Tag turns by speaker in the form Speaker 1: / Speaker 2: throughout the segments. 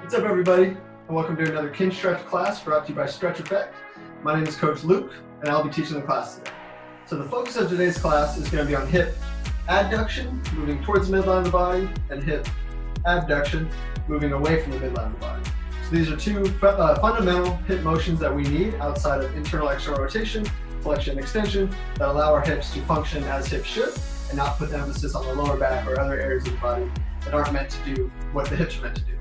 Speaker 1: What's up, everybody? And welcome to another Kin Stretch class brought to you by Stretch Affect. My name is Coach Luke, and I'll be teaching the class today. So the focus of today's class is going to be on hip adduction, moving towards the midline of the body, and hip abduction, moving away from the midline of the body. So these are two uh, fundamental hip motions that we need outside of internal external rotation, flexion, and extension, that allow our hips to function as hips should, and not put emphasis on the lower back or other areas of the body that aren't meant to do what the hips are meant to do.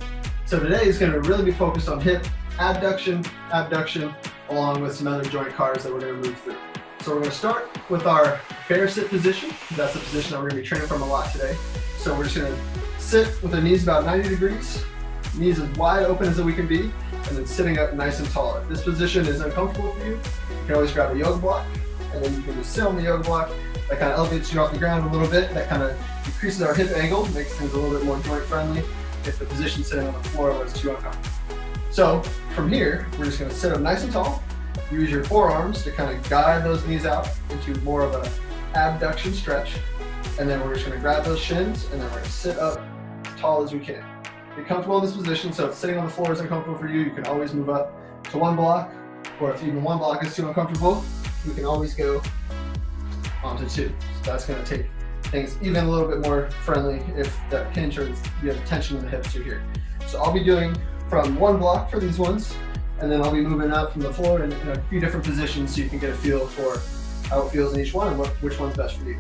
Speaker 1: So today is going to really be focused on hip abduction, abduction, along with some other joint cars that we're going to move through. So we're going to start with our bear sit position. That's the position that we're going to be training from a lot today. So we're just going to sit with our knees about 90 degrees, knees as wide open as we can be, and then sitting up nice and tall. If this position is uncomfortable for you, you can always grab a yoga block, and then you can just sit on the yoga block. That kind of elevates you off the ground a little bit. That kind of decreases our hip angle, makes things a little bit more joint friendly if the position sitting on the floor was too uncomfortable. So from here, we're just gonna sit up nice and tall. Use your forearms to kind of guide those knees out into more of an abduction stretch. And then we're just gonna grab those shins and then we're gonna sit up as tall as we can. Get comfortable in this position. So if sitting on the floor is uncomfortable for you, you can always move up to one block. Or if even one block is too uncomfortable, you can always go onto two. So that's gonna take things even a little bit more friendly if that pinch or you have tension in the hips are here. So I'll be doing from one block for these ones, and then I'll be moving up from the floor in, a few different positions so you can get a feel for how it feels in each one and what, which one's best for you.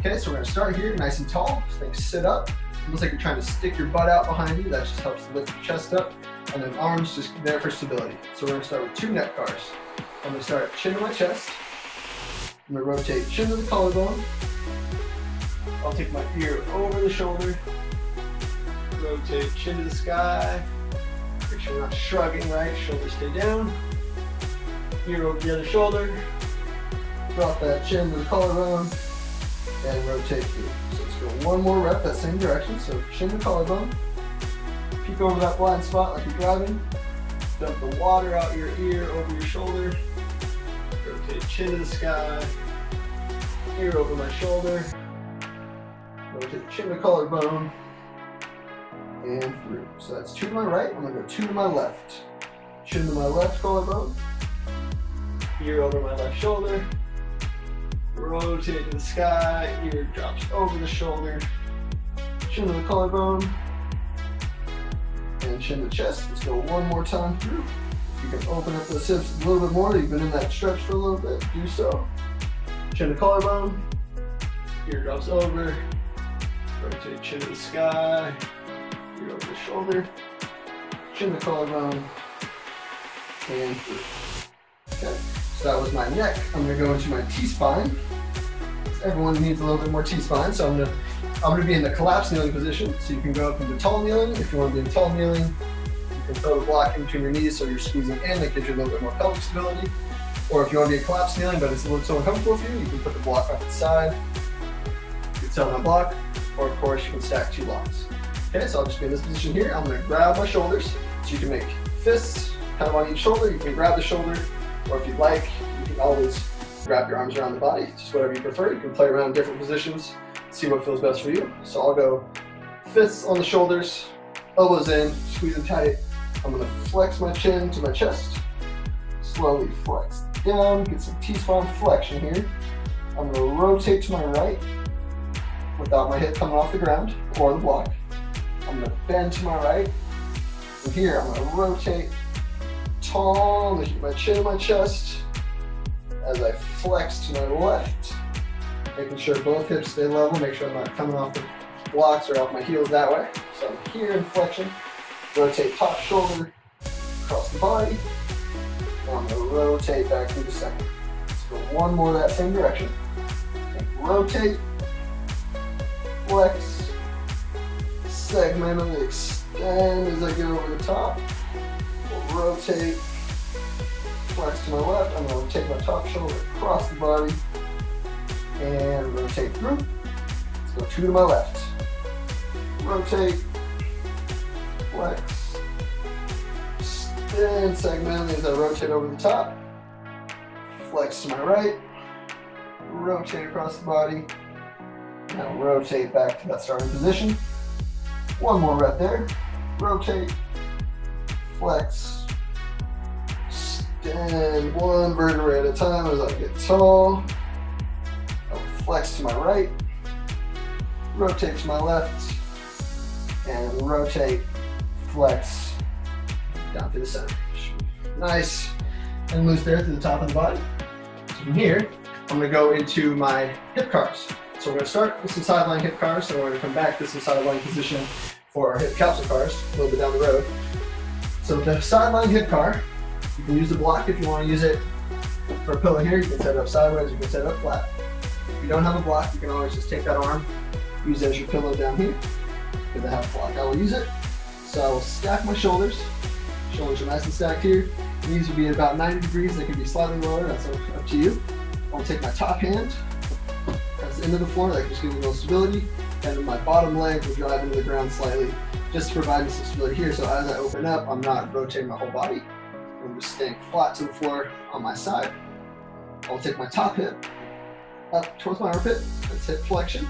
Speaker 1: Okay, so we're gonna start here nice and tall. Things sit up. Looks like you're trying to stick your butt out behind you. That just helps lift your chest up. And then arms just there for stability. So we're gonna start with two neck cars. I'm gonna start chin to my chest. I'm gonna rotate chin to the collarbone, I'll take my ear over the shoulder, rotate chin to the sky, make sure we're not shrugging, right? Shoulders stay down, ear over the other shoulder, drop that chin to the collarbone, and rotate through. So let's go one more rep that same direction. So chin to collarbone, peek over that blind spot like you're driving, dump the water out your ear over your shoulder, rotate chin to the sky, ear over my shoulder, Rotate chin to collarbone and through. So that's two to my right. I'm gonna go two to my left. Chin to my left collarbone. Ear over my left shoulder. Rotate to the sky. Ear drops over the shoulder. Chin to the collarbone. And chin to the chest. Let's go one more time through. You can open up those hips a little bit more. You've been in that stretch for a little bit. Do so. Chin to collarbone. Ear drops over. Rotate chin to the sky, ear over the shoulder, chin to collarbone, and through. Okay, so that was my neck. I'm gonna go into my T-spine. Everyone needs a little bit more T-spine, so I'm gonna I'm gonna be in the collapse kneeling position. So you can go up into tall kneeling. If you want to be in tall kneeling, you can throw the block in between your knees so you're squeezing in. That gives you a little bit more pelvic stability. Or if you want to be in collapse kneeling, but it's a little so uncomfortable for you, you can put the block off the side. You can on the block, or of course you can stack two blocks. Okay, so I'll just be in this position here. I'm gonna grab my shoulders. So you can make fists kind of on each shoulder. You can grab the shoulder, or if you'd like, you can always grab your arms around the body, just whatever you prefer. You can play around different positions, see what feels best for you. So I'll go fists on the shoulders, elbows in, squeeze squeezing tight. I'm gonna flex my chin to my chest, slowly flex down, get some T-spine flexion here. I'm gonna rotate to my right, without my hip coming off the ground or the block. I'm gonna bend to my right. From here, I'm gonna rotate tall, keep my chin in my chest as I flex to my left, making sure both hips stay level, make sure I'm not coming off the blocks or off my heels that way. So I'm here in flexion, rotate top shoulder across the body, and I'm gonna rotate back through the center. Let's go one more that same direction. rotate, flex, segment and extend as I get over the top. We'll rotate, flex to my left. I'm to take my top shoulder across the body and rotate through. Let's go two to my left. Rotate, flex, extend segment as I rotate over the top. Flex to my right, rotate across the body, now rotate back to that starting position. One more rep there. Rotate, flex, extend one vertebrae at a time as I get tall. I'll flex to my right, rotate to my left, and rotate, flex, down through the center. Nice and loose there through the top of the body. So from here, I'm gonna go into my hip cars. So we're gonna start with some sideline hip cars, and we're gonna come back to some sideline position for our hip capsule cars a little bit down the road. So the sideline hip car, you can use the block if you wanna use it for a pillow here. You can set it up sideways, you can set it up flat. If you don't have a block, you can always just take that arm, use it as your pillow down here. If I have a block, I will use it. So I will stack my shoulders. Shoulders are nice and stacked here. Knees will be at about 90 degrees. They can be slightly lower, that's up to you. I'll take my top hand the the floor, that just gives me a little stability. And then my bottom leg will drive into the ground slightly, just to provide me some stability here. So as I open up, I'm not rotating my whole body. I'm just staying flat to the floor on my side. I'll take my top hip up towards my armpit. That's hip flexion.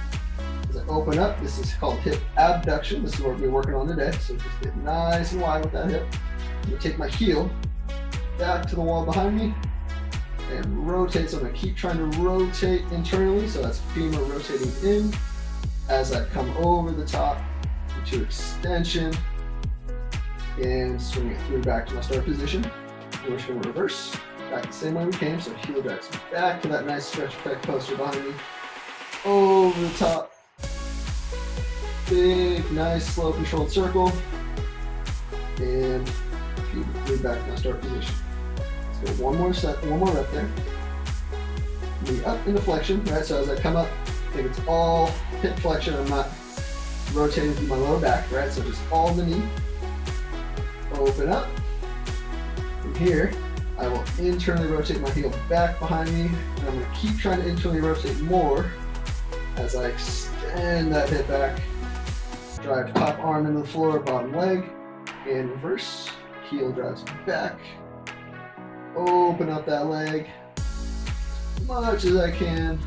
Speaker 1: As I open up, this is called hip abduction. This is what we're working on today. So just get nice and wide with that hip. I'm gonna take my heel back to the wall behind me and rotate. So I'm gonna keep trying to rotate internally. So that's femur rotating in as I come over the top into extension and swing it through back to my start position. We're just gonna reverse back the same way we came. So heel drags back to that nice Stretch Affect poster behind me. Over the top. Big, nice, slow controlled circle. And feed back to my start position. Let's one more set, one more rep there. Knee up into flexion, right? So as I come up, I think it's all hip flexion. I'm not rotating through my lower back, right? So just all the knee. Open up. From here, I will internally rotate my heel back behind me, and I'm gonna keep trying to internally rotate more as I extend that hip back. Drive top arm into the floor, bottom leg, and reverse. Heel drives back. Open up that leg as much as I can,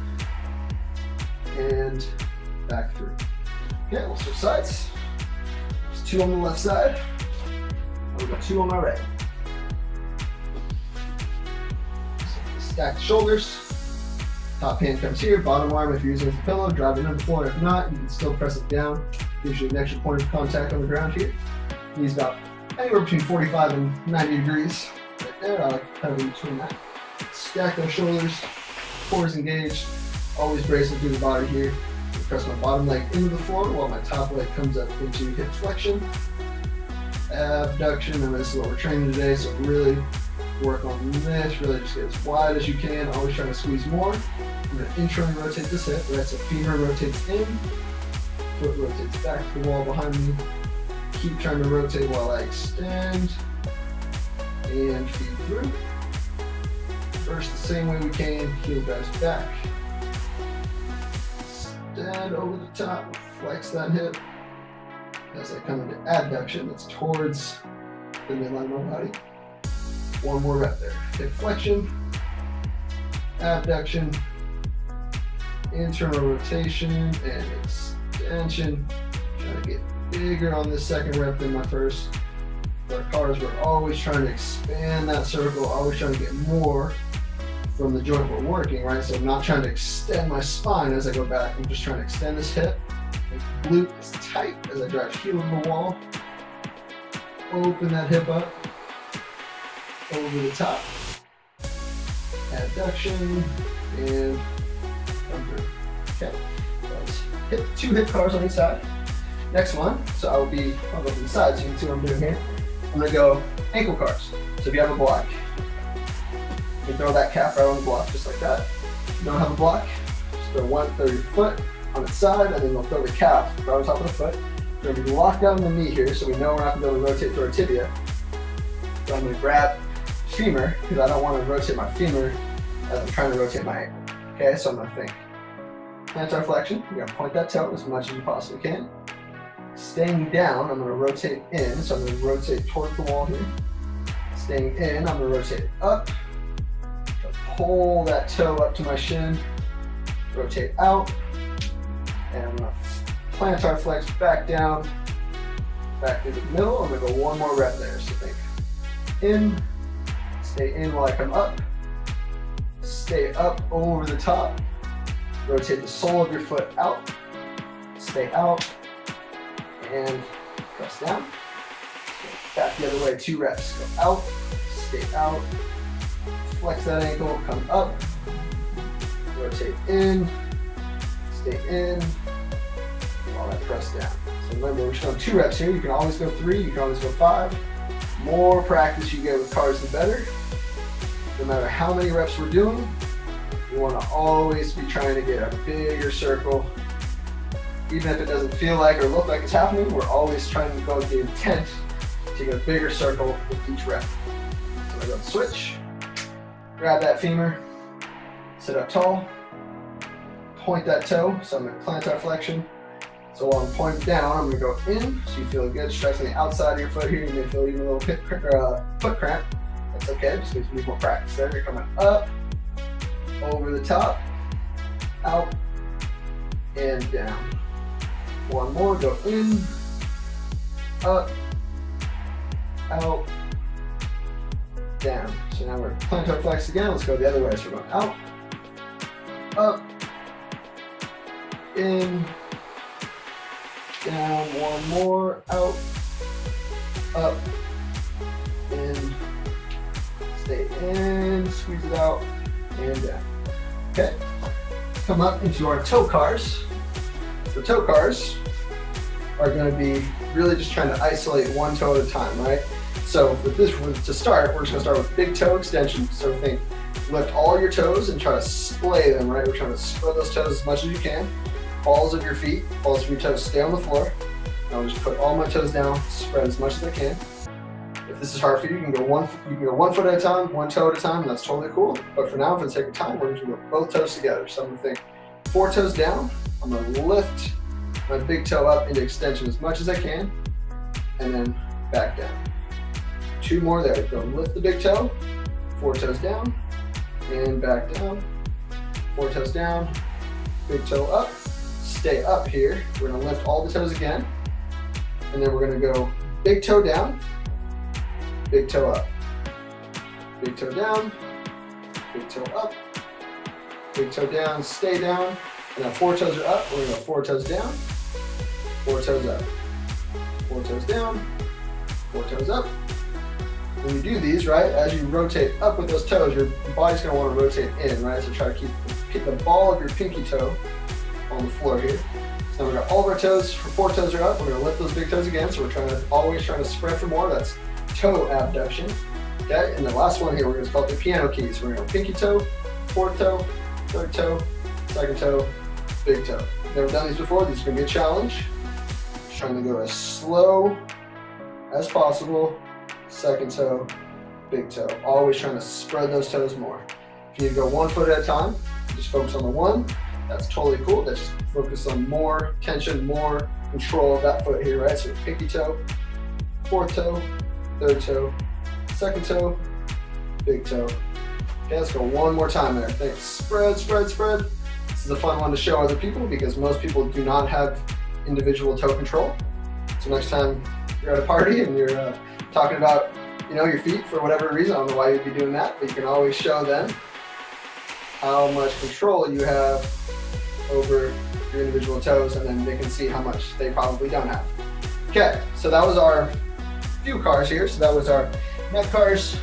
Speaker 1: and back through. Okay, we'll switch sides. There's two on the left side. I've got two on my right. Stack the shoulders. Top hand comes here, bottom arm if you're using as a pillow, drive it into the floor. If not, you can still press it down. Gives you an extra point of contact on the ground here. Knees about anywhere between 45 and 90 degrees. Uh, kind of in between that. Stack those shoulders, core engaged, always bracing through the body here. Press my bottom leg into the floor while my top leg comes up into hip flexion. Abduction, and this is what we're training today, so really work on this, really just get as wide as you can, always trying to squeeze more. I'm gonna internally rotate this hip, right? So femur rotates in, foot rotates back to the wall behind me. Keep trying to rotate while I extend and feed through. First, the same way we came, heel guys back. Stand over the top, flex that hip. As I come into adduction, that's towards the midline of my body. One more rep there. Hip flexion, abduction, internal rotation, and extension. Trying to get bigger on this second rep than my first. Our cars, we're always trying to expand that circle, always trying to get more from the joint we're working, right? So I'm not trying to extend my spine as I go back. I'm just trying to extend this hip. Glute is tight as I drive heel in the wall. Open that hip up over the top. Adduction and come through. Okay. Hit two hip cars on each side. Next one, so I will be, I'll go to the side so you can see what I'm doing here. I'm gonna go ankle cars. So if you have a block, you throw that calf right on the block just like that. If you don't have a block, just throw one, throw your foot on its side and then we'll throw the calf right on top of the foot. We're gonna be locked down the knee here so we know we're not gonna be able to rotate through our tibia. So I'm gonna grab femur because I don't want to rotate my femur as I'm trying to rotate my ankle. Okay, so I'm gonna think plantar flexion. You're gonna point that toe as much as you possibly can. Staying down, I'm gonna rotate in, so I'm gonna rotate toward the wall here. Staying in, I'm gonna rotate up. Pull that toe up to my shin. Rotate out. And I'm gonna plantar flex back down, back to the middle. I'm gonna go one more rep there. So think in, stay in while I come up, stay up over the top, rotate the sole of your foot out, stay out, and press down. Back the other way, two reps. Go out, stay out, flex that ankle, come up, rotate in, stay in, while I press down. So remember, we're showing two reps here. You can always go three, you can always go five. More practice you get with cars, the better. No matter how many reps we're doing, you want to always be trying to get a bigger circle. Even if it doesn't feel like or look like it's happening, we're always trying to go with the intent to get a bigger circle with each rep. So I go switch, grab that femur, sit up tall, point that toe, so I'm in plantar flexion. So while I'm pointing down, I'm gonna go in, so you feel good, stretching the outside of your foot here. You may feel even a little pit, uh, foot cramp. That's okay, just means we need more practice there. You're coming up, over the top, out, and down. One more, go in, up, out, down. So now we're plantar flex again. Let's go the other way. So we're going out, up, in, down, one more, out, up, in, stay in, squeeze it out, and down. Okay, come up into our toe cars. The toe cars are going to be really just trying to isolate one toe at a time, right? So with this, to start, we're just going to start with big toe extension. So think lift all your toes and try to splay them, right? We're trying to spread those toes as much as you can. Balls of your feet, balls of your toes stay on the floor. I'll just put all my toes down, spread as much as I can. If this is hard for you, you can go one you can go one foot at a time, one toe at a time, and that's totally cool. But for now, for the sake of time, we're gonna go both toes together. So I'm gonna think four toes down, I'm gonna lift my big toe up into extension as much as I can, and then back down. Two more there. Go lift the big toe, four toes down, and back down. Four toes down, big toe up, stay up here. We're gonna lift all the toes again, and then we're gonna go big toe down, big toe up, big toe down, big toe up, big toe down, stay down, now four toes are up, we're gonna go four toes down, four toes up, four toes down, four toes up. When you do these, right, as you rotate up with those toes, your body's gonna wanna rotate in, right? So try to keep the ball of your pinky toe on the floor here. So we got all of our toes, four toes are up, we're gonna lift those big toes again, so we're trying to, always trying to spread for more, that's toe abduction. Okay, and the last one here, we're gonna call it the piano keys. We're gonna go pinky toe, fourth toe, third toe, second toe, big toe. Never done these before, these are gonna be a challenge. Just trying to go as slow as possible. Second toe, big toe. Always trying to spread those toes more. If you go one foot at a time, just focus on the one. That's totally cool. That's just focus on more tension, more control of that foot here, right? So pinky toe, fourth toe, third toe, second toe, big toe. Okay, let's go one more time there. Thanks. Spread, spread, spread. This is a fun one to show other people because most people do not have individual toe control. So next time you're at a party and you're uh, talking about, you know, your feet for whatever reason, I don't know why you'd be doing that, but you can always show them how much control you have over your individual toes and then they can see how much they probably don't have. Okay, so that was our few cars here. So that was our neck cars,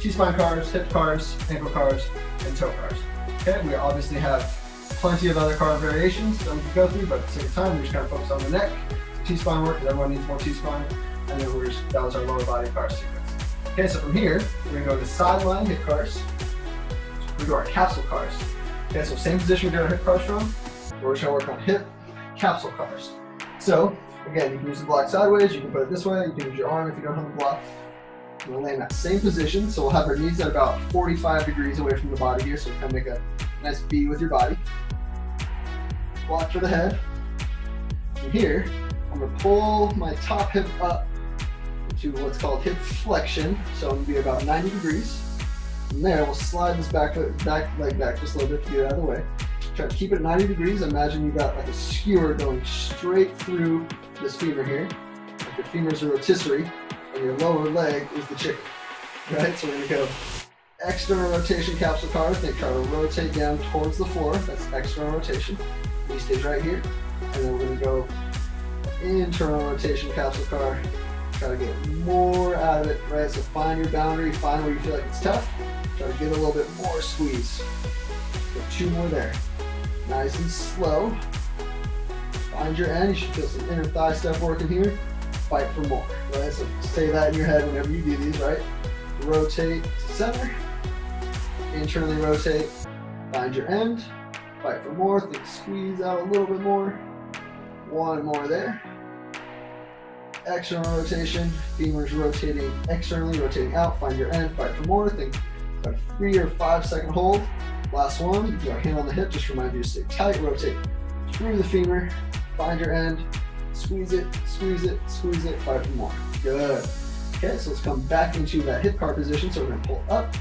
Speaker 1: T-spine cars, hip cars, ankle cars, and toe cars. Okay, we obviously have plenty of other car variations that we can go through, but at the same time, we're just gonna focus on the neck, T-spine work, because everyone needs more T-spine, and then we're just, that was our lower body car sequence. Okay, so from here, we're gonna go to sideline hip cars, we do our capsule cars. Okay, so same position we did our hip cars from, we're just gonna work on hip capsule cars. So again, you can use the block sideways, you can put it this way, you can use your arm if you don't have the block. We'll in that same position, so we'll have our knees at about 45 degrees away from the body here, so kind of make a nice V with your body. Block for the head. And here, I'm gonna pull my top hip up to what's called hip flexion, so I'm gonna be about 90 degrees. From there, we'll slide this back, back leg back just a little bit to get out of the way. Try to keep it at 90 degrees. Imagine you've got like a skewer going straight through this femur here. Like your femur's a rotisserie, and your lower leg is the chicken, right? So we're gonna go external rotation capsule car. They try to rotate down towards the floor. That's external rotation. Knee stays right here. And then we're gonna go internal rotation capsule car. Try to get more out of it, right? So find your boundary, find where you feel like it's tough. Try to get a little bit more squeeze. Get two more there. Nice and slow. Find your end. You should feel some inner thigh stuff working here. Fight for more, right? So say that in your head whenever you do these, right? Rotate to center. Internally rotate. Find your end. Fight for more. Think squeeze out a little bit more. One more there. External rotation. Femurs rotating externally, rotating out. Find your end. Fight for more. Think a three or five second hold. Last one. You got hand on the hip. Just remind you to stay tight. Rotate through the femur. Find your end. Squeeze it, squeeze it, squeeze it. five more. Good. Okay, so let's come back into that hip car position. So we're gonna pull up.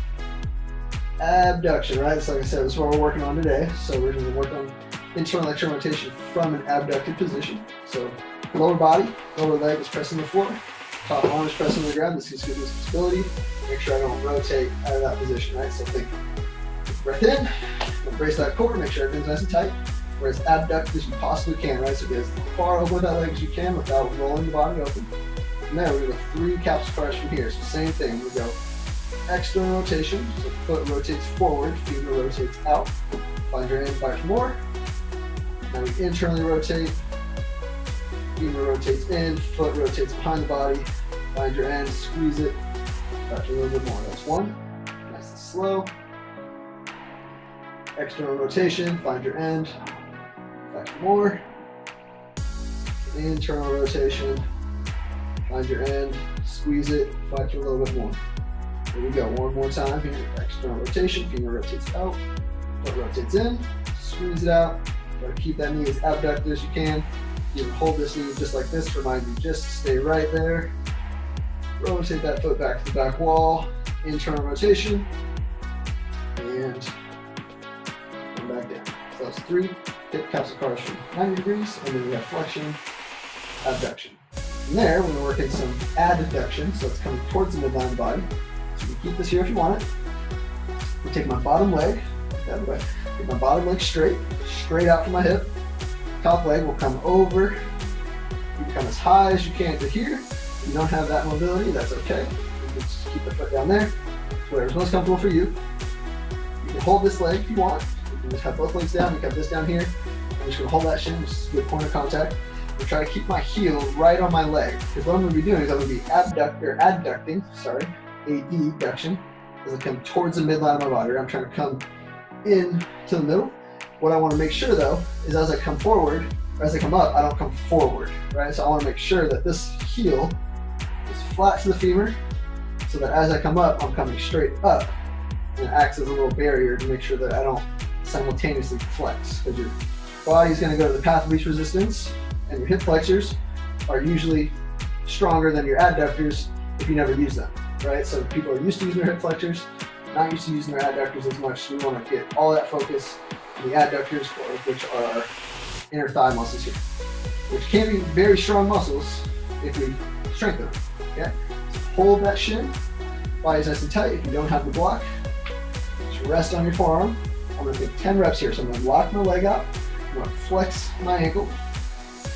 Speaker 1: Abduction, right? So like I said, this is what we're working on today. So we're gonna work on internal external rotation from an abducted position. So lower body, lower leg is pressing the floor, top arm is pressing the ground. This gives me stability. Make sure I don't rotate out of that position, right? So think breath in, embrace that core, make sure everything's nice and tight. Or as abducted as you possibly can, right? So get as far with that leg as you can without rolling the body open. And then we go three capsule cars from here. So same thing, we go external rotation, so foot rotates forward, femur rotates out. Find your end, fight more. Now we internally rotate, femur rotates in, foot rotates behind the body. Find your end, squeeze it, back a little bit more. That's one. Nice and slow. External rotation, find your end, back more. Internal rotation, find your end, squeeze it, fight for a little bit more. Here we go, one more time here. External rotation, femur rotates out, foot rotates in, squeeze it out. Try to keep that knee as abducted as you can. You can hold this knee just like this, remind you just stay right there. Rotate that foot back to the back wall, internal rotation, and come back down. So that's three hip capsule cars from 90 degrees, and then we have flexion, abduction. From there, we're gonna work in some adduction, so it's coming towards the midline body. So you can keep this here if you want it. We take my bottom leg, that way. Get my bottom leg straight, straight out from my hip. Top leg will come over. You come as high as you can to here. If you don't have that mobility, that's okay. You can just keep the foot down there. Whatever's most comfortable for you. You can hold this leg if you want. You just have both legs down. You have this down here. I'm just gonna hold that shin, just good point of contact. I'm try to keep my heel right on my leg. Because what I'm gonna be doing is I'm gonna be abduct or adducting, sorry, adduction, as I come towards the midline of my body. I'm trying to come in to the middle. What I want to make sure though is as I come forward, or as I come up, I don't come forward, right? So I want to make sure that this heel is flat to the femur, so that as I come up, I'm coming straight up, and acts as a little barrier to make sure that I don't simultaneously flex, because your body's going to go to the path of least resistance, and your hip flexors are usually stronger than your adductors if you never use them, right? So people are used to using their hip flexors, not used to using their adductors as much. So we want to get all that focus on the adductors, which are inner thigh muscles here, which can be very strong muscles if we strengthen them. Okay, so hold that shin, body's nice and tight. If you don't have the block, just rest on your forearm. I'm to take 10 reps here. So I'm to lock my leg out. I'm to flex my ankle.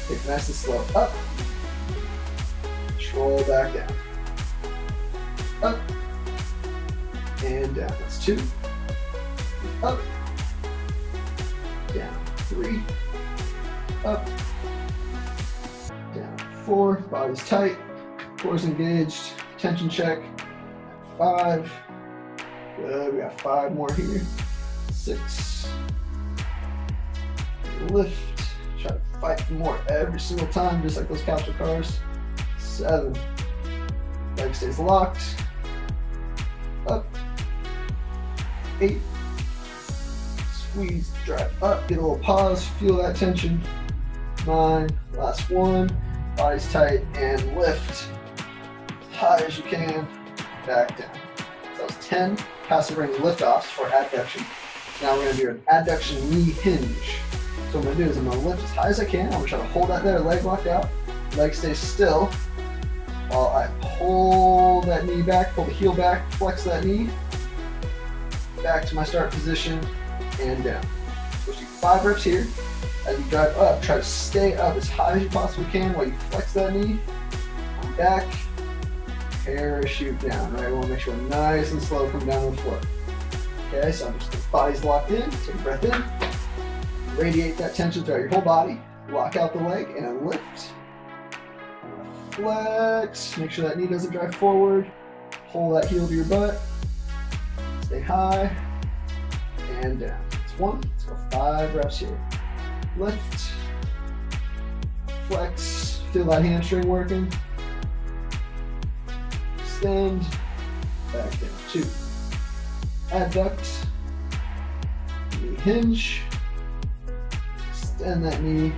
Speaker 1: Take nice and slow up. Control back down. Up and down. That's two. Up. Down. Three. Up. Down. Four. Body's tight. Core's engaged. Tension check. Five. Good. We got five more here. Six. Lift. Try to fight for more every single time, just like those capsule cars. Seven. Leg stays locked. Up eight. Squeeze, drive up, get a little pause, feel that tension. Nine, last one. Body's tight and lift as high as you can, back down. So that was 10 passive range liftoffs for adduction. Now we're gonna do an adduction knee hinge. So what I'm gonna do is I'm gonna lift as high as I can. I'm gonna try to hold that there, leg locked out. Leg stays still. while I pull that knee back, pull the heel back, flex that knee, back to my start position, and down. So do five reps here. As you drive up, try to stay up as high as you possibly can while you flex that knee. Come back, parachute down, right? We want to make sure nice and slow come down to the floor. Okay, so I'm just, body's locked in, take a breath in, radiate that tension throughout your whole body, lock out the leg, and lift. Flex, make sure that knee doesn't drive forward, pull that heel to your butt, stay high, and down. It's one, let's go five reps here. Lift, flex, feel that hamstring working, extend, back down, two. Adduct, knee hinge, extend that knee,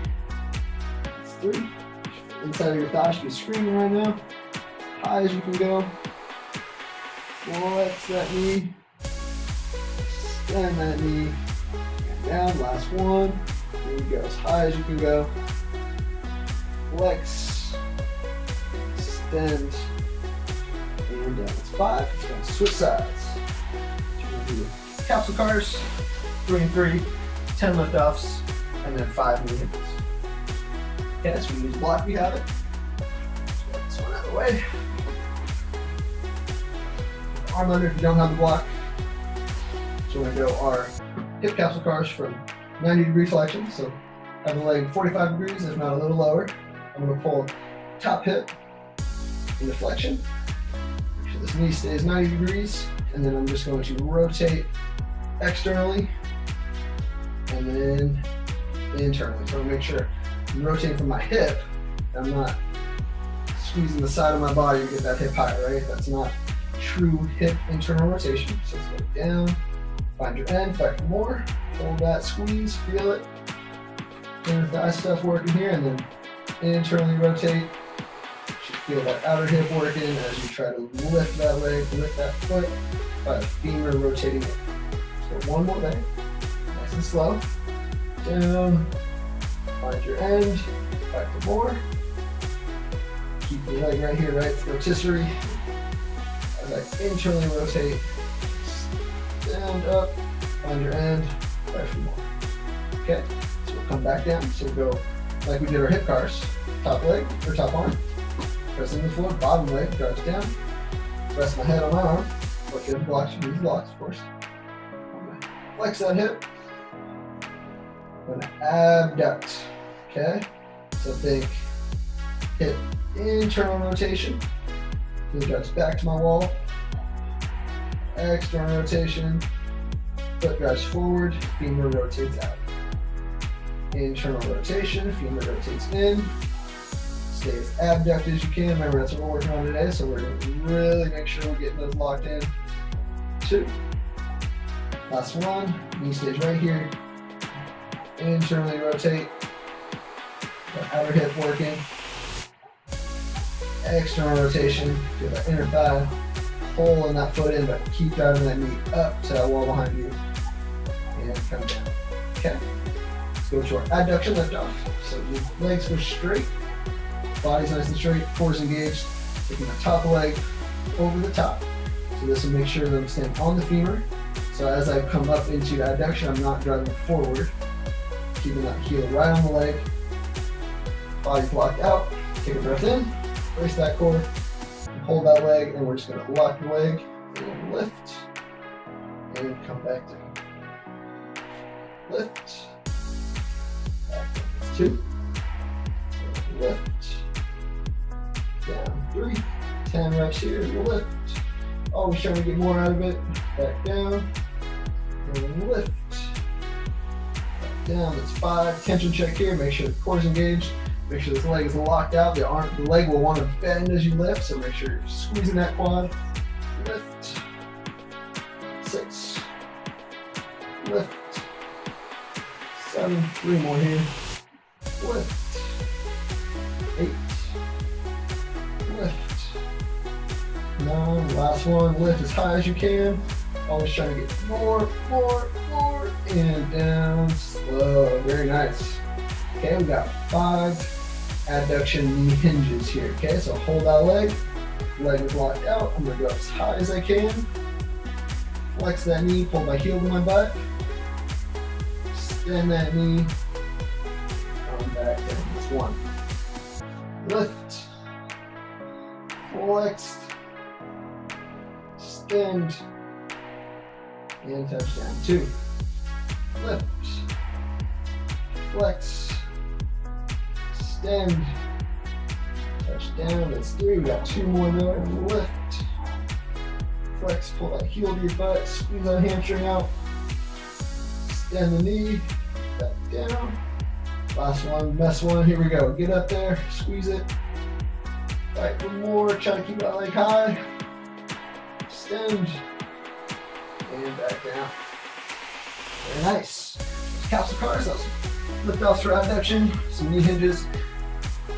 Speaker 1: it's three. Inside of your be screaming right now, high as you can go. Flex that knee, extend that knee, and down, last one. There you go, as high as you can go. Flex, extend, and uh, down. Five. It's to switch sides. Capsule cars, three and three, 10 lift offs, and then five hits. Okay, so we use block, we have it. Let's this one out of the way. Arm under if you don't have the block. So we're to go our hip capsule cars from 90 degree flexion. So have the leg 45 degrees, if not a little lower. I'm going to pull top hip into flexion. Make sure this knee stays 90 degrees. And then I'm just going to rotate externally and then internally. So make sure I'm rotating from my hip. I'm not squeezing the side of my body to get that hip high, right? That's not true hip internal rotation. So let's go down, find your end, back more. Hold that squeeze, feel it. Inner thigh stuff working here, and then internally rotate. Feel that outer hip working as you try to lift that leg, lift that foot the femur rotating it. So one more day, nice and slow. Down, find your end, back for more. Keep your leg right here, right? Rotisserie. As I internally rotate, stand up, find your end, back for more. Okay, so we'll come back down. So we'll go like we did our hip cars. Top leg or top arm. Press in the floor, bottom leg, drives down. Rest my head on my arm. Look at blocks, you use blocks, of course. Flex that hip. I'm gonna abduct. Okay? So think hip internal rotation. Heel drives back to my wall. External rotation. Foot drives forward, femur rotates out. Internal rotation, femur rotates in. Stay as abducted as you can. Remember, that's what we're working on today, so we're gonna really make sure we're getting those locked in. Two. Last one, knee stays right here. Internally rotate. The outer hip working. External rotation, feel that inner thigh. Pulling that foot in, but keep driving that knee up to that wall behind you. And come down. Okay. Let's go to our adduction lift off. So your legs go straight, body's nice and straight, core's engaged. Taking the top leg over the top. So this will make sure that I'm staying on the femur. So as I come up into adduction, I'm not driving forward. Keeping that heel right on the leg. Body blocked out. Take a breath in, brace that core, hold that leg, and we're just gonna lock the leg and lift and come back down. Lift. Back two. Lift. Down. Three. Ten reps here. Lift. Always trying to get more out of it. Back down. And lift. Back down. That's five. Tension check here. Make sure the core's engaged. Make sure this leg is locked out. The arm, the leg will want to bend as you lift, so make sure you're squeezing that quad. Lift. Six. Lift. Seven. Three more here. Lift. Eight. Nine. Last one. Lift as high as you can. Always trying to get more, more, more, and down. Slow. Very nice. Okay, we got five, adduction knee hinges here. Okay, so hold that leg, leg is locked out. I'm gonna go as high as I can. Flex that knee, pull my heel to my butt. Extend that knee. Come back down. That's one. Lift. Flex. Extend. And touchdown. Two. Lift. Flex. Extend. Touchdown. That's three. We got two more there. Lift flex, pull that heel to your butt, squeeze that hamstring out, extend the knee, back down. Last one, best one, here we go. Get up there, squeeze it, fight for more, try to keep that leg high, and back down. Very nice. Capsule cars, those lift offs for abduction, some knee hinges.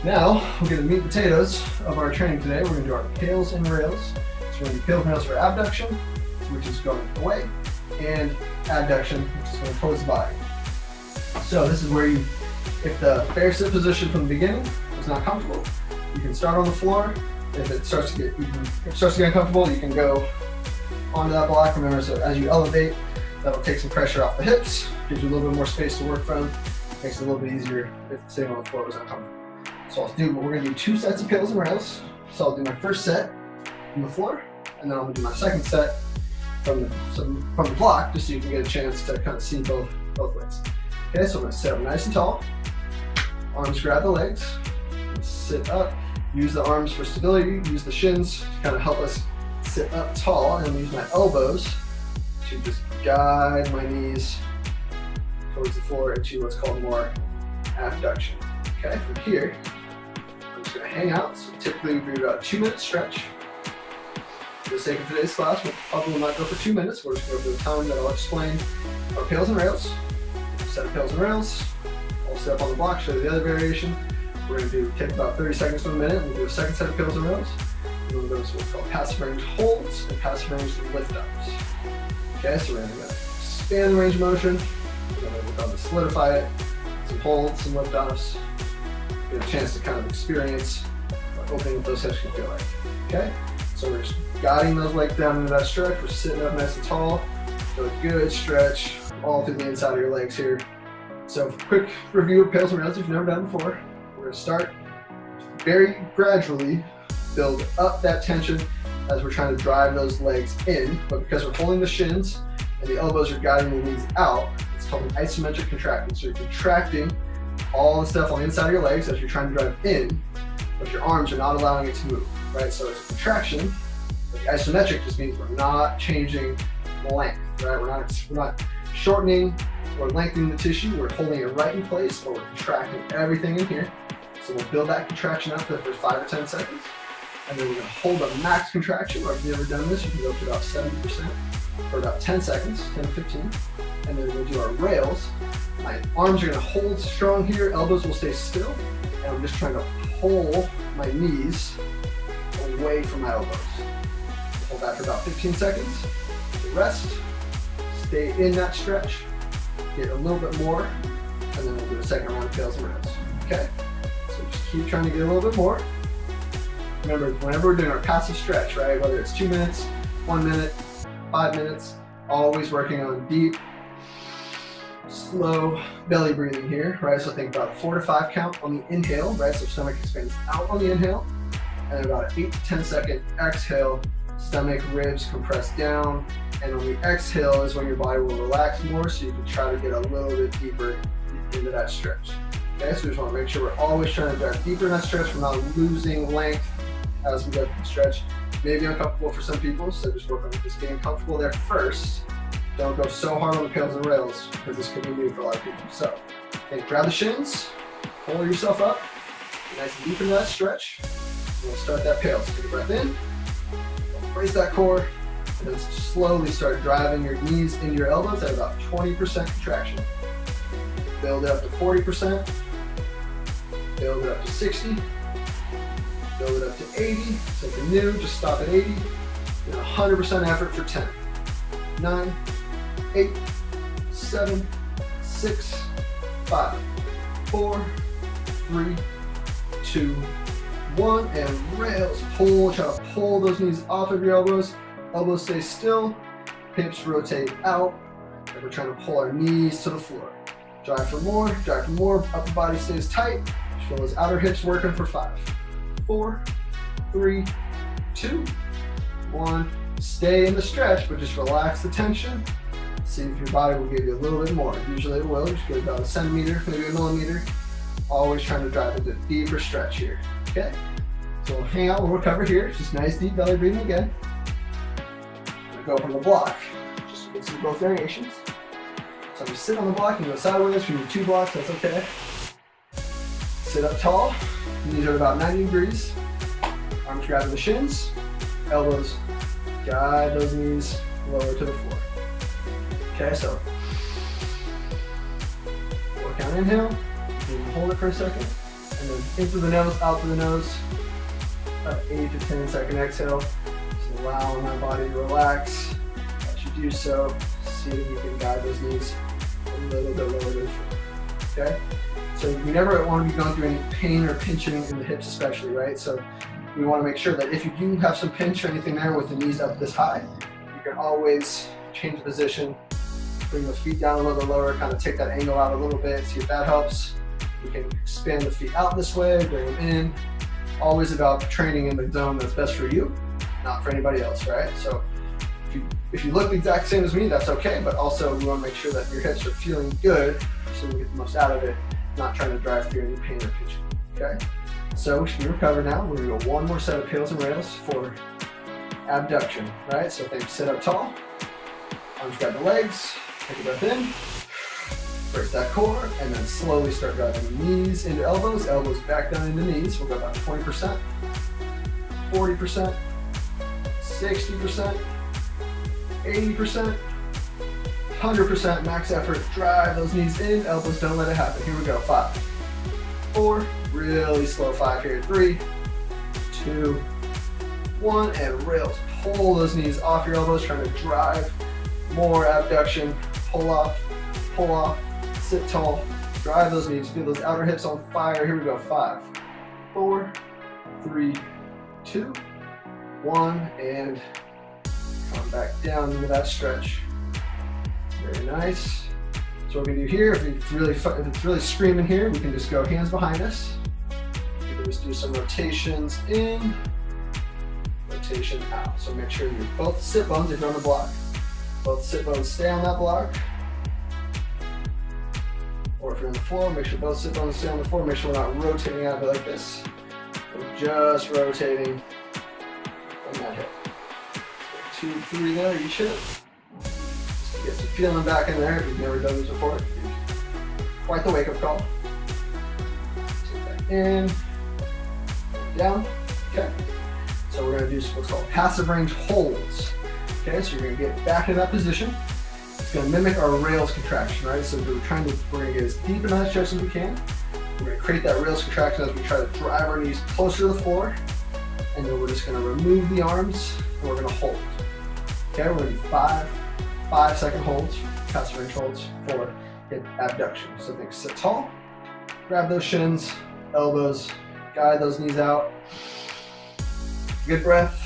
Speaker 1: Now, we're gonna meat potatoes of our training today. We're gonna do our pails and rails. So we're to do for abduction, which is going away, and abduction, which is going towards the body. So this is where you, if the bear sit position from the beginning is not comfortable, you can start on the floor. If it starts to get, it starts to get uncomfortable, you can go onto that block. Remember, so as you elevate, that'll take some pressure off the hips, gives you a little bit more space to work from, makes it a little bit easier if sitting on the floor was uncomfortable. So I'll do, we're gonna do two sets of pails and rails. So I'll do my first set from the floor, and then I'm gonna do my second set from the, from the block, just so you can get a chance to kind of see both, both ways. Okay, so I'm gonna sit up nice and tall, arms grab the legs, sit up, use the arms for stability, use the shins to kind of help us sit up tall, and use my elbows to just guide my knees towards the floor into what's called more abduction. Okay, from here, I'm just gonna hang out. So typically we do about a two minute stretch. For the sake of today's class, we'll probably not go for two minutes. We're just going to go the time that I'll explain our pails and rails. Set of pails and rails. I'll set up on the block, show you the other variation. We're going to do take about 30 seconds to a minute. We'll do a second set of pails and. And we'll go to what's called passive range holds and passive range lift ups. Okay, so we're going to expand the range of motion. We're going to work on to solidify it. Some holds, some lift ups. Get a chance to kind of experience what opening with those hips can feel like. Okay? So we're just guiding those legs down into that stretch. We're sitting up nice and tall. So a good stretch all through the inside of your legs here. So quick review of pails and rails if you've never done before. We're gonna start very gradually build up that tension as we're trying to drive those legs in, but because we're holding the shins and the elbows are guiding the knees out, it's called an isometric contraction. So you're contracting all the stuff on the inside of your legs as you're trying to drive in, but your arms are not allowing it to move right? So it's a contraction. But the isometric just means we're not changing the length, right? We're not, we're not shortening or lengthening the tissue. We're holding it right in place, but we're contracting everything in here. So we'll build that contraction up there for five or 10 seconds. And then we're gonna hold a max contraction, or if you've ever done this, you can go up to about 70% for about 10 seconds, 10 to 15. And then we're gonna do our rails. My arms are gonna hold strong here, elbows will stay still, and I'm just trying to pull my knees away from my elbows. Hold that for about 15 seconds. Rest. Stay in that stretch. Get a little bit more, and then we'll do a second round of pails and rails. Okay? Keep trying to get a little bit more. Remember, whenever we're doing our passive stretch, right, whether it's two minutes, one minute, five minutes, always working on deep, slow belly breathing here, right? So think about a four to five count on the inhale, right? So stomach expands out on the inhale, and about an 8 to 10 second exhale, stomach, ribs compress down. And on the exhale is when your body will relax more so you can try to get a little bit deeper into that stretch. Okay, so we just want to make sure we're always trying to drive deeper in that stretch. We're not losing length as we go through the stretch. Maybe uncomfortable for some people, so just work on just getting comfortable there first. Don't go so hard on the pails and rails because this could be new for a lot of people. So, okay, grab the shins, pull yourself up, nice and deep into that stretch. We'll start that pail. So take a breath in, brace that core, and then slowly start driving your knees into your elbows at about 20% contraction. Build it up to 40%, build it up to 60, build it up to 80, take a new, just stop at 80, and 100% effort for 10, 9, 8, 7, 6, 5, 4, 3, two, one, and rails, pull, try to pull those knees off of your elbows. Elbows stay still, hips rotate out, and we're trying to pull our knees to the floor. Drive for more, drive for more, upper body stays tight. Feel those outer hips working for five, four, three, two, one. Stay in the stretch, but just relax the tension. See if your body will give you a little bit more. Usually it will, just get about a centimeter, maybe a millimeter. Always trying to drive into deeper stretch here, okay? So hang out, we'll recover here. Just nice deep belly breathing again. Go from the block, just get some both variations. So you sit on the block, you go sideways, from your two blocks, that's okay. Sit up tall, knees are about 90 degrees. Arms grabbing the shins, elbows guide those knees lower to the floor. Okay, so four count inhale, hold it for a second, and then in through the nose, out through the nose. About eight to 10 second exhale. Just allowing that body to relax. As you do so, see if you can guide those knees a little bit lower to the floor. Okay? So you never want to be going through any pain or pinching in the hips especially, right? So we want to make sure that if you do have some pinch or anything there with the knees up this high, you can always change the position, bring the feet down a little bit lower, kind of take that angle out a little bit, see if that helps. You can expand the feet out this way, bring them in. Always about training in the zone that's best for you, not for anybody else, right? So if you, if you look the exact same as me, that's okay, but also we want to make sure that your hips are feeling good so we get the most out of it, not trying to drive through any pain or pinching, okay? So we recover now. We're gonna go one more set of heels and rails for abduction, right? So think sit up tall, arms grab the legs, take a breath in, brace that core, and then slowly start driving knees into elbows, elbows back down into knees. We'll go about 20%, 40%, 60%, 80%, 100% max effort. Drive those knees in, elbows don't let it happen. Here we go, five, four, really slow five here, three, two, one, and rails. Pull those knees off your elbows, trying to drive more abduction, pull off, pull off, sit tall, drive those knees, feel those outer hips on fire. Here we go, five, four, three, two, one, and come back down into that stretch. Very nice. So what we're gonna do here, if it's really if it's really screaming here, we can just go hands behind us. We can just do some rotations in, rotation out. So make sure you both sit bones if you're on the block. Both sit bones stay on that block. Or if you're on the floor, make sure both sit bones stay on the floor. Make sure we're not rotating out of it like this. We're just rotating from that hip. Two, three there, each hip. Feeling back in there if you've never done this before. Quite the wake-up call. in, down, okay. So we're gonna do what's called passive range holds. Okay, so you're gonna get back in that position. It's gonna mimic our rails contraction, right? So we're trying to, gonna get as deep in that stretch as we can. We're gonna create that rails contraction as we try to drive our knees closer to the floor. And then we're just gonna remove the arms and we're gonna hold. Okay, we're gonna do five, five second holds, passive range holds for hip abduction. So think sit tall, grab those shins, elbows, guide those knees out. Good breath.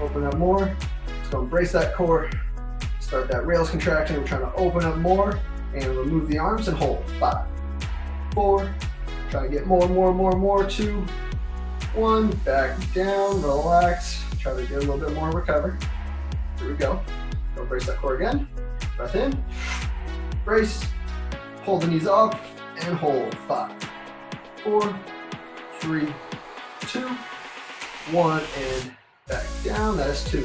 Speaker 1: Open up more. Let's go embrace that core. Start that rails contraction. We're trying to open up more and remove the arms and hold. Five, four, try to get more, more, more, more. Two, one, back down, relax. Try to get a little bit more recover. Here we go. Go brace that core again. Breath in, brace, pull the knees up, and hold. Five, four, three, two, one, and back down. That is two.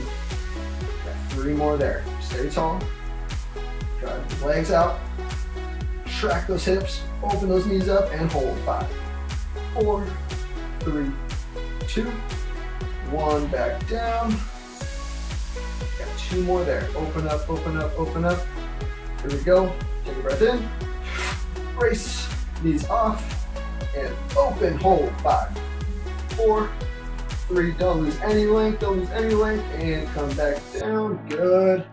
Speaker 1: Got three more there. Stay tall. Drive the legs out. Track those hips. Open those knees up and hold. Five, four, three, two, one. Back down two more there. Open up, open up, open up. Here we go. Take a breath in. Brace, knees off, and open, hold. Five, four, three. Don't lose any length, don't lose any length, and come back down. Good.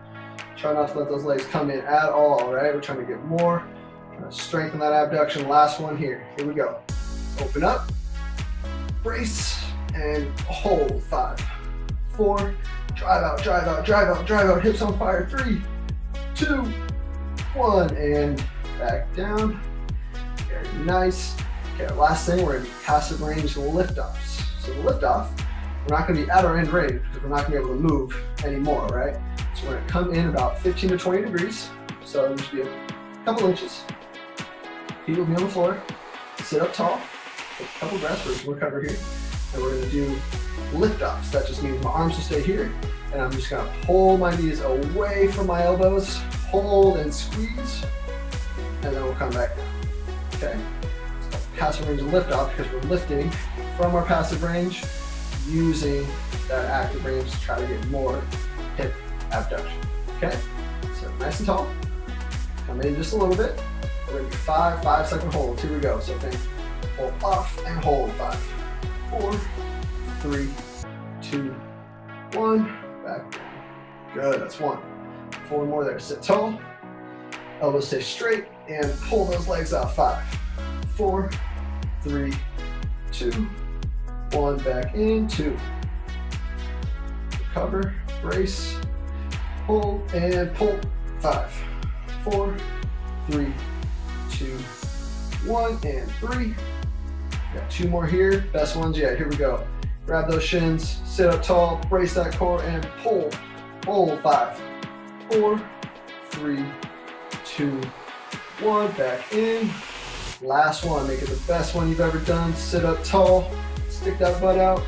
Speaker 1: Try not to let those legs come in at all, right? We're trying to get more. Trying to strengthen that abduction. Last one here. Here we go. Open up, brace, and hold, five, four, drive out, drive out, drive out, drive out, hips on fire, three, two, one, and back down. Very nice. Okay, last thing, we're gonna be passive range lift offs. So the lift off, we're not gonna be at our end range because we're not gonna be able to move anymore, right? So we're gonna come in about 15 to 20 degrees. So should be a couple inches. Feet will be on the floor. Sit up tall. Take a couple breaths. We're just gonna recover here. And we're gonna do lift offs. That just means my arms will stay here. And I'm just gonna pull my knees away from my elbows. Hold and squeeze. And then we'll come back down. Okay? passive range lift off because we're lifting from our passive range using that active range to try to get more hip abduction. Okay? So nice and tall. Come in just a little bit. We're gonna do five, five second holds. Here we go. So think pull off and hold. Five, four, three, two, one. Back. Good, that's one. Four more there. Sit tall. Elbows stay straight and pull those legs out. Five, four, three, two, one. Back in, two. Recover, brace, pull, and pull. Five, four, three, two, one, and three. Got two more here. Best ones yet. Here we go. Grab those shins, sit up tall, brace that core, and pull. Pull. Five, four, three, two, one. Back in. Last one. Make it the best one you've ever done. Sit up tall, stick that butt out.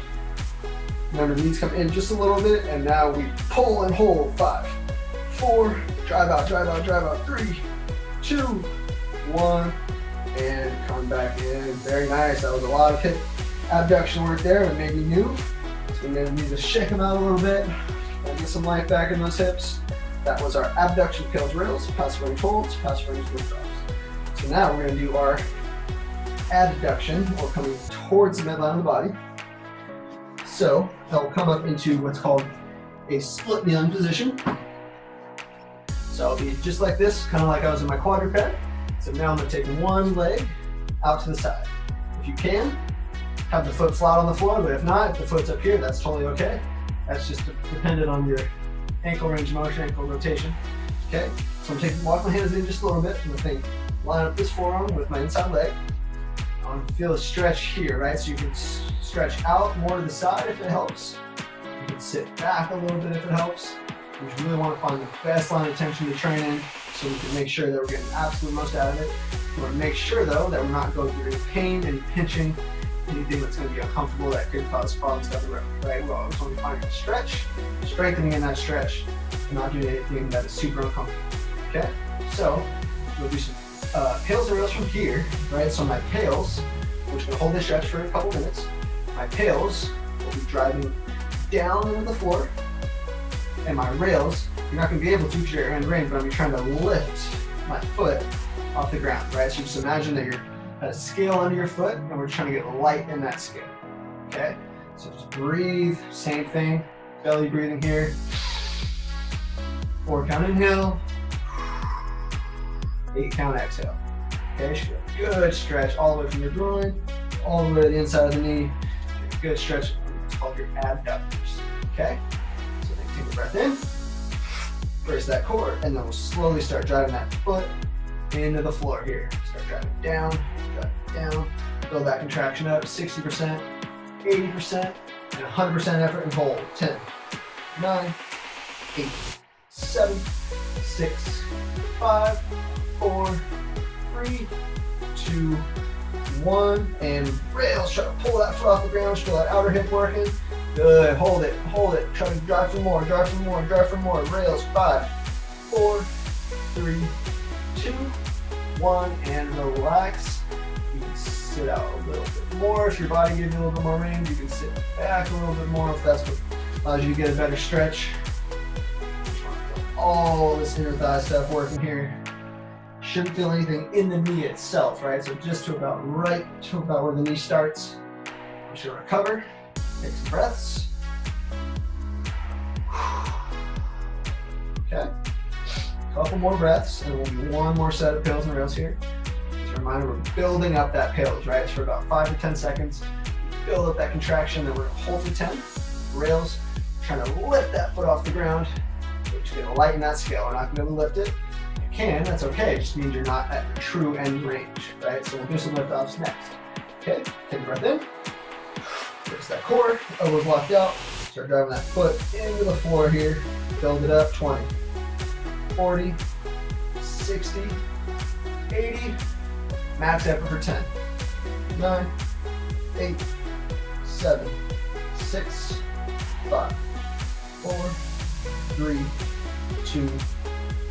Speaker 1: Remember, knees come in just a little bit, and now we pull and hold. Five, four, drive out, drive out, drive out. Three, two, one, and come back in. Very nice. That was a lot of hip abduction work there that made me new. So we're gonna need to shake them out a little bit and get some life back in those hips. That was our abduction pails rails, passive range holds, passive range lift offs. So now we're gonna do our adduction, or coming towards the midline of the body. So I'll come up into what's called a split kneeling position. So I'll be just like this, kind of like I was in my quadruped. So now I'm gonna take one leg out to the side. If you can, have the foot flat on the floor, but if not, if the foot's up here, that's totally okay. That's just dependent on your ankle range of motion, ankle rotation. Okay, so I'm taking, walk my hands in just a little bit. I'm gonna think, line up this forearm with my inside leg. I want to feel a stretch here, right? So you can stretch out more to the side if it helps. You can sit back a little bit if it helps. We really want to find the best line of tension to train in so we can make sure that we're getting absolute most out of it. We want to make sure though that we're not going through any pain, any pinching, anything that's going to be uncomfortable that could cause problems down the road, right? We always want to a stretch, strengthening in that stretch, and not doing anything that is super uncomfortable, okay? So we'll do some uh, pails and rails from here, right? So my pails, going to hold this stretch for a couple minutes. My pails will be driving down into the floor, and my rails, you're not going to be able to because you're in range, but I'm trying to lift my foot off the ground, right? So just imagine that you're a scale under your foot, and we're trying to get light in that scale, okay? So just breathe, same thing, belly breathing here. Four count inhale, eight count exhale. Okay, good stretch all the way from your groin, all the way to the inside of the knee. Good stretch, called your adductors, okay? So then take a breath in, brace that core, and then we'll slowly start driving that foot into the floor here. Start driving down, drive down, build that contraction up, 60%, 80%, and 100% effort and hold. 10, 9, 8, 7, 6, 5, 4, 3, 2, 1, and rails. Try to pull that foot off the ground, feel that outer hip working. Good, hold it, hold it. Try to drive for more, drive for more, drive for more. Rails, five, four, three, two, one, and relax. You can sit out a little bit more. If your body gives you a little bit more range, you can sit back a little bit more if that's what allows you to get a better stretch. All this inner thigh stuff working here. Shouldn't feel anything in the knee itself, right? So just to about right to about where the knee starts. You should recover. Take some breaths. Okay. Couple more breaths, and we'll do one more set of pails and rails here. Just a reminder, we're building up that pails, right? For about five to 10 seconds. build up that contraction, then we're gonna hold for 10. Rails, trying to lift that foot off the ground. We're just gonna lighten that scale. We're not gonna lift it. You can, that's okay. It just means you're not at true end range, right? So we'll do some lift offs next. Okay, take a breath in. Fix that core, elbows locked out. Start driving that foot into the floor here. Build it up, 20, 40, 60, 80, max effort for 10. 9, 8, 7, 6, 5, 4, 3, 2,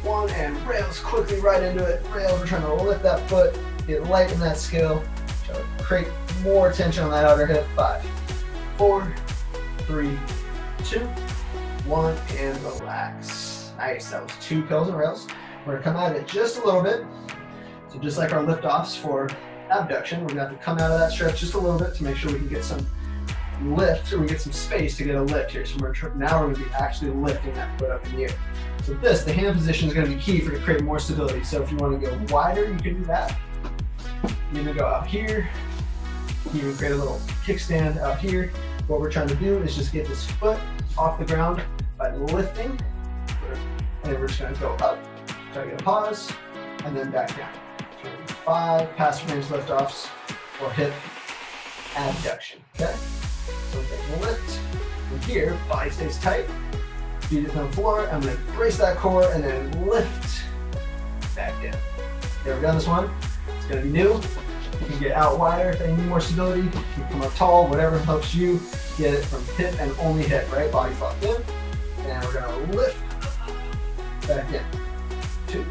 Speaker 1: 1, and rails quickly right into it. Rails, we're trying to lift that foot, get light in that scale, try to create more tension on that outer hip. 5, 4, 3, 2, 1, and relax. Nice, that was two pails and rails. We're gonna come out of it just a little bit. So just like our lift offs for abduction, we're gonna have to come out of that stretch just a little bit to make sure we can get some lift or we get some space to get a lift here. So we're now we're gonna be actually lifting that foot up in the air. So this, the hand position is gonna be key for to create more stability. So if you wanna go wider, you can do that. You're gonna go out here. You can create a little kickstand out here. What we're trying to do is just get this foot off the ground by lifting. And we're just gonna go up, try to get a pause, and then back down. Five passive range liftoffs or hip abduction, okay? So we're gonna lift from here, body stays tight, feet is on the floor. I'm gonna brace that core and then lift back down. Okay, we've done this one. It's gonna be new. You can get out wider if you need more stability. You can come up tall, whatever helps you get it from hip and only hip, right? Body's locked in. And we're gonna lift back in. Two.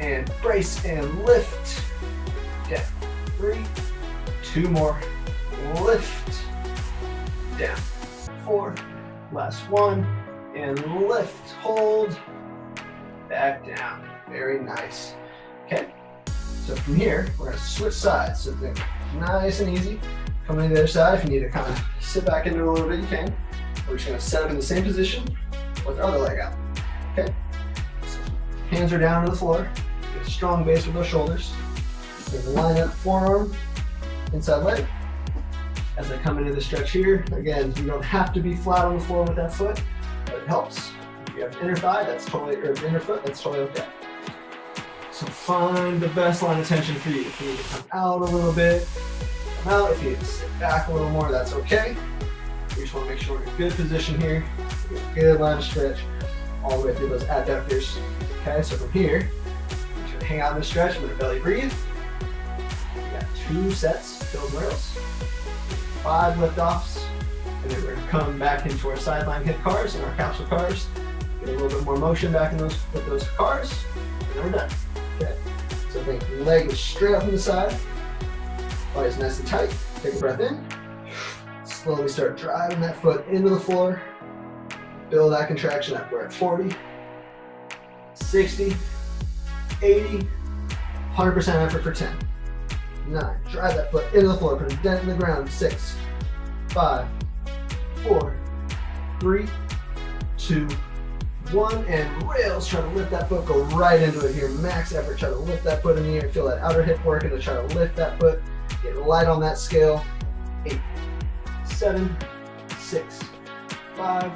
Speaker 1: And brace and lift. Down. Three. Two more. Lift. Down. Four. Last one. And lift. Hold. Back down. Very nice. Okay. So from here, we're gonna switch sides. So nice and easy. Coming to the other side, if you need to kind of sit back into it a little bit, you can. We're just gonna set up in the same position with our other leg out. Okay? Hands are down to the floor. Get a strong base with those shoulders. Then line up forearm, inside leg. As I come into the stretch here, again, you don't have to be flat on the floor with that foot, but it helps. If you have inner thigh, that's totally, or inner foot, that's totally okay. So find the best line of tension for you. If you need to come out a little bit, come out. If you need to sit back a little more, that's okay. We just want to make sure we're in a good position here. Good line of stretch all the way through those adductors. Okay, so from here, just gonna hang out the stretch. I'm gonna belly breathe. We got two sets, build rails, five lift offs, and then we're gonna come back into our sideline hip cars and our capsule cars. Get a little bit more motion back in those with those cars, and then we're done. Okay. So think leg is straight up from the side. Body's nice and tight. Take a breath in. Slowly start driving that foot into the floor. Build that contraction up. We're at 40, 60, 80, 100% effort for 10. 9. Drive that foot into the floor. Put a dent in the ground. 6, 5, 4, 3, 2, one and rails, try to lift that foot, go right into it here. Max effort, try to lift that foot in the air. Feel that outer hip working to try to lift that foot. Get light on that scale. Eight, seven, six, five,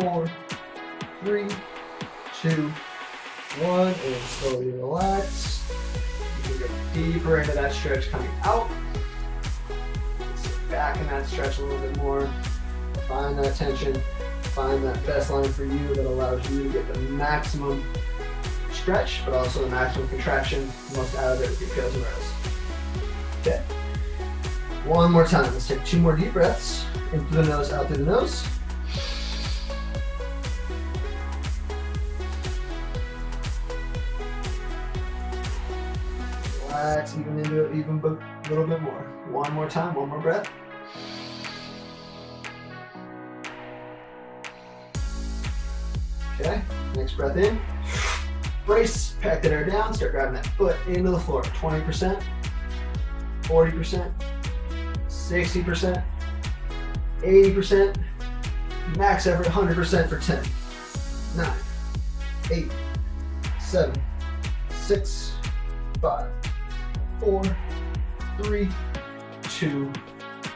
Speaker 1: four, three, two, one, and slowly relax. You can go deeper into that stretch coming out. Sit back in that stretch a little bit more. Find that tension find that best line for you that allows you to get the maximum stretch, but also the maximum contraction, most out of it with your pails and rails. Okay. One more time. Let's take two more deep breaths. In through the nose, out through the nose. A little bit more. One more time, one more breath. Okay, next breath in. Brace, pack that air down, start grabbing that foot into the floor. 20%, 40%, 60%, 80%, max effort 100% for 10, 9, 8, 7, 6, 5, 4, 3, 2,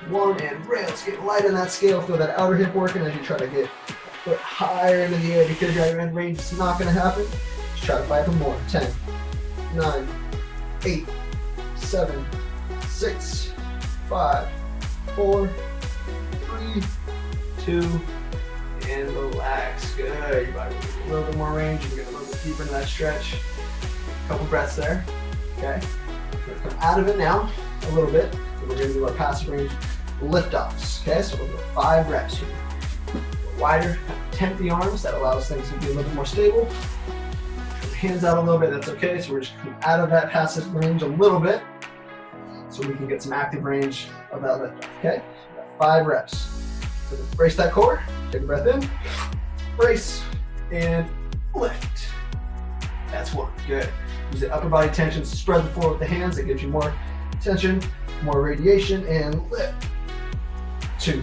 Speaker 1: one, and rails. Get light on that scale. Feel that outer hip working as you try to get foot higher into the air because your end range is not going to happen. Just try to fight for more. 10, 9, 8, 7, 6, 5, 4, 3, 2, and relax. Good. Body a little bit more range. You're get a little bit deeper into that stretch. A Couple breaths there. Okay. Come out of it now a little bit. We're gonna do our passive range lift offs. Okay, so we'll go five reps here. Wider, tent the arms, that allows things to be a little bit more stable. Hands out a little bit, that's okay. So we're just coming out of that passive range a little bit so we can get some active range of that lift off. Okay, five reps. So brace that core, take a breath in, brace, and lift. That's one, good. Use the upper body tension, spread the floor with the hands, that gives you more tension, more radiation, and lift. Two,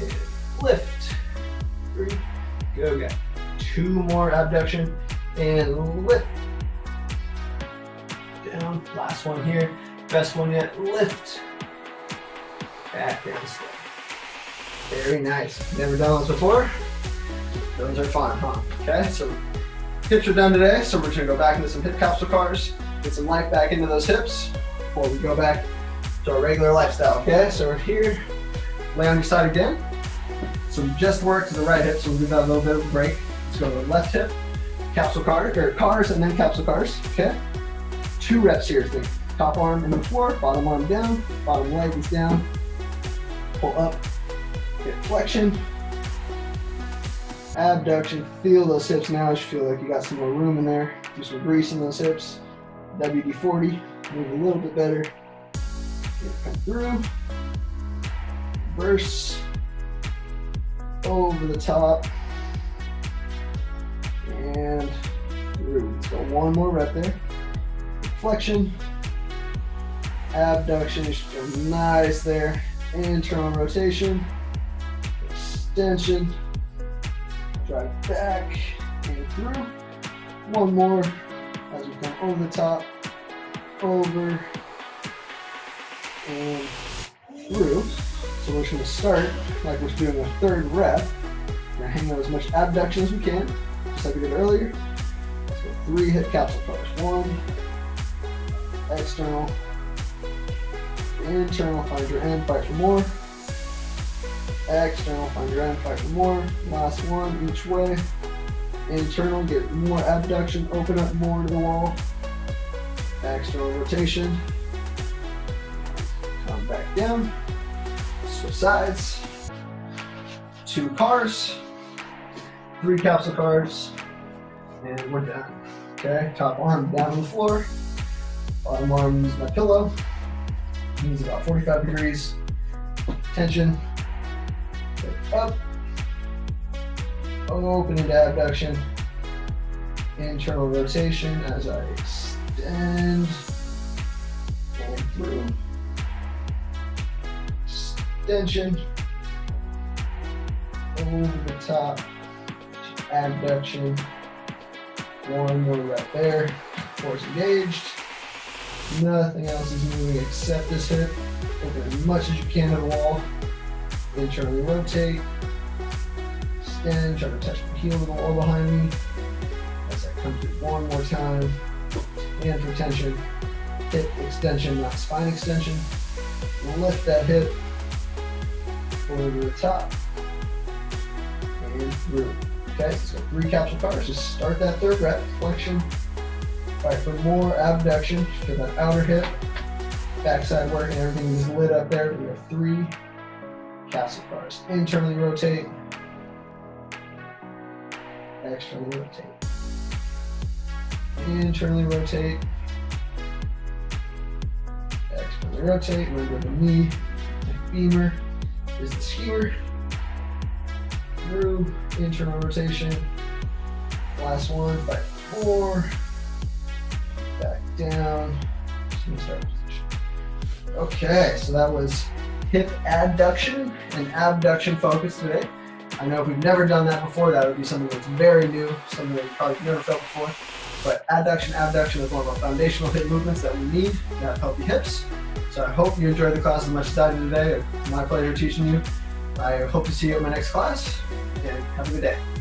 Speaker 1: and lift. Three, go again. Two more abduction, and lift. Down, last one here. Best one yet, lift. Back down slow. Very nice. Never done this before? Those are fun, huh? Okay, so hips are done today, so we're gonna go back into some hip capsule cars, get some life back into those hips before we go back to our regular lifestyle, okay? So we're here, lay on your side again. So we just worked to the right hip, so we'll give that a little bit of a break. Let's go to the left hip, capsule car, or cars and then capsule cars, okay? Two reps here, think. Top arm in the floor, bottom arm down, bottom leg is down, pull up, get flexion, abduction. Feel those hips now. You feel like you got some more room in there. Do some grease in those hips. WD-40, move a little bit better. Come through. Reverse. Over the top. And through. Let's go one more rep there. Flexion. Abduction. Nice there. Internal rotation. Extension drive back and through. One more come over the top, over, and through. So we're just gonna start like we're doing a third rep. We're gonna hang out as much abduction as we can, just like we did earlier. So three hip capsule cars. One, external, internal, find your end, fight for more. External, find your end, fight for more. Last one, each way. Internal, get more abduction, open up more to the wall. External rotation. Come back down. Switch sides. Two cars. Three capsule cars. And we're done. Okay, top arm down on the floor. Bottom arm is my pillow. Knees about 45 degrees. Tension up, open into abduction, internal rotation as I extend. And through, extension, over the top, abduction, one more rep there, force engaged, nothing else is moving except this hip, open as much as you can to the wall, internally rotate, extend, try to touch the heel of the wall behind me. As I come through one more time, hand retention, hip extension, not spine extension. Lift that hip over to the top and through. Okay, so three capsule cars. Just start that third rep, flexion. Fight for more abduction, get that outer hip, backside work, and everything is lit up there. We have three capsule cars. Internally rotate, externally rotate. Internally rotate, externally rotate. Remember the knee, the femur is the skewer. Through internal rotation. Last one, back four. Back down. Okay, so that was hip adduction and abduction focus today. I know if we've never done that before, that would be something that's very new, something that you've probably never felt before. But adduction, abduction is one of our foundational hip movements that we need to have healthy hips. So I hope you enjoyed the class as much as I did today. It's my pleasure teaching you. I hope to see you at my next class, and have a good day.